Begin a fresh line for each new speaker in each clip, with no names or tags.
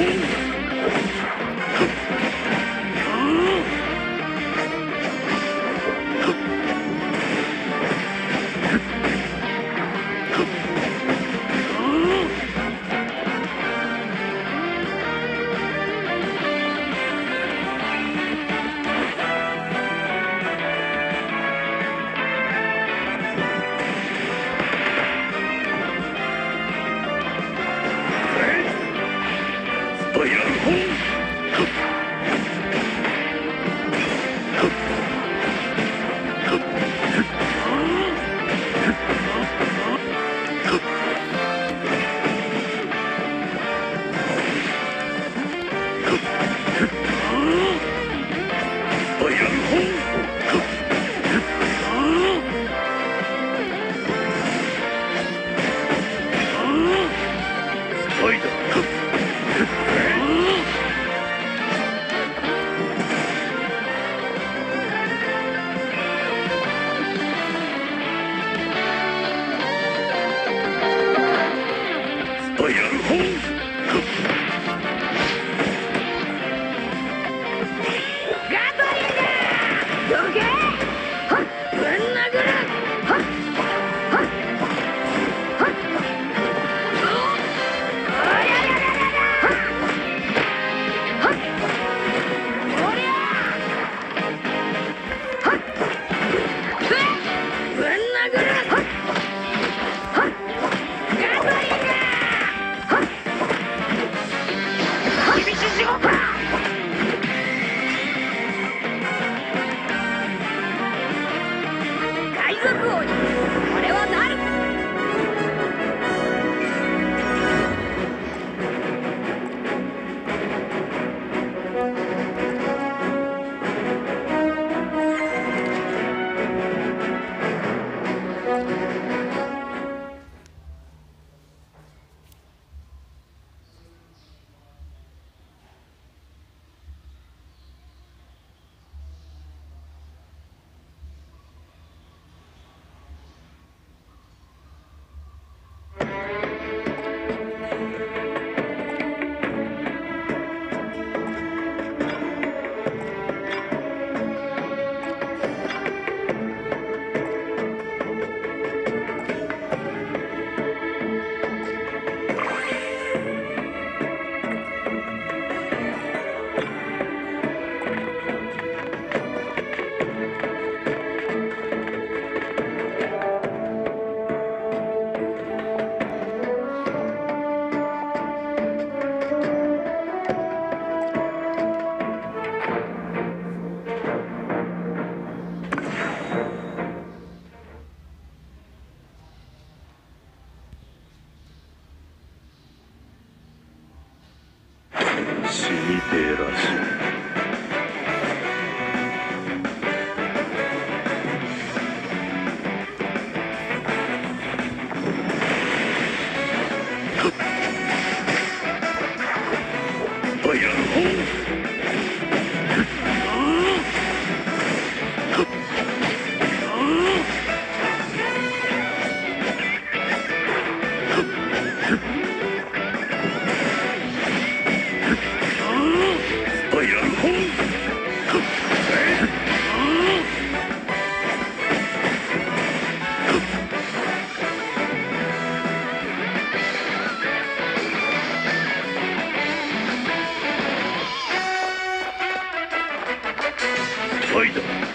Ooh. やるほう恋だ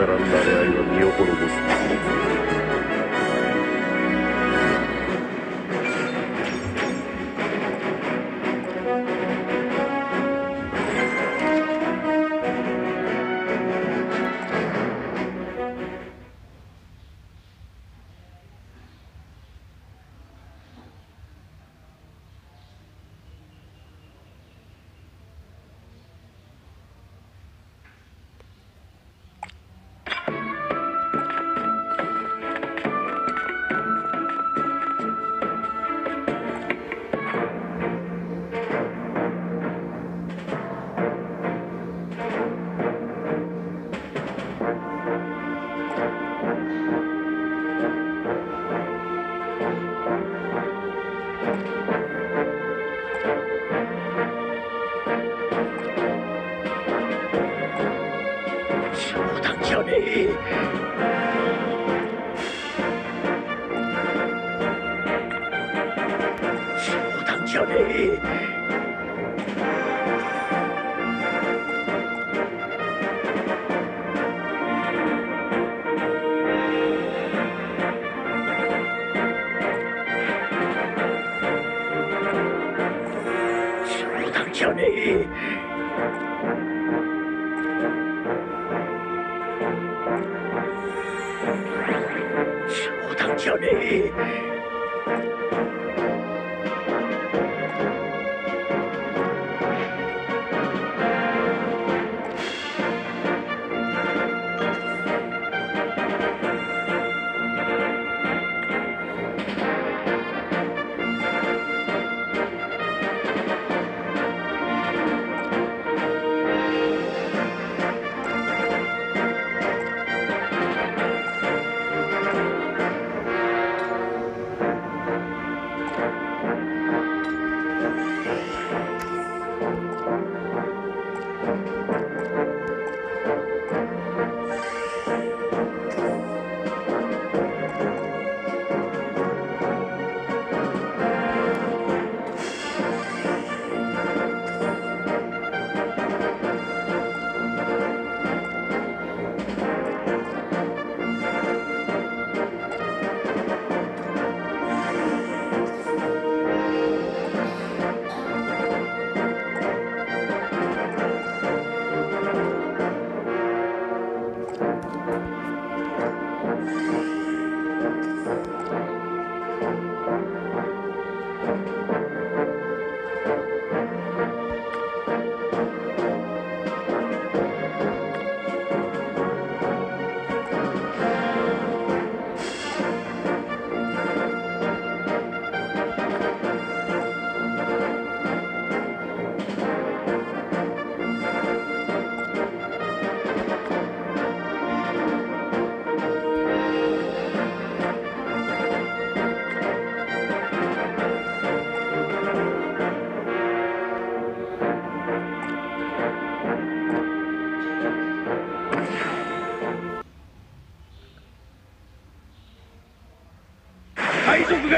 だらんなれ合いは身を滅ぼす小内，小 đây? Sao 内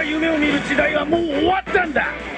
夢を見る時代はもう終わったんだ。